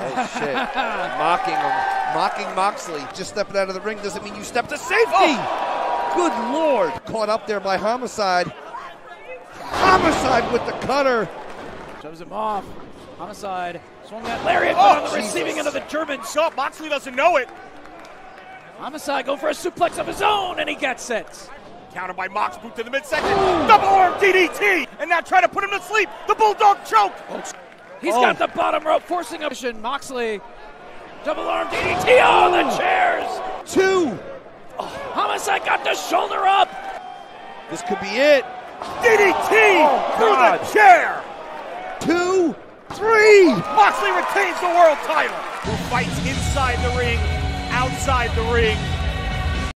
Oh shit! mocking him, mocking Moxley. Just stepping out of the ring doesn't mean you step to safety. Oh. Good lord! Caught up there by Homicide. Homicide with the cutter. Shoves him off. Homicide swung that lariat Oh, on the Jesus. receiving end of the German. Stop. Moxley doesn't know it. Homicide go for a suplex of his own, and he gets it. Counter by Mox, boot to the midsection. Double arm DDT. And now try to put him to sleep. The Bulldog choke. He's Oh. got the bottom rope, forcing a Moxley. Double arm DDT. Oh, the chairs. Two. Oh, homicide got the shoulder up. This could be it. DDT Oh, through God. the chair. Two. Three. Moxley retains the world title. Who fights inside the ring, outside the ring,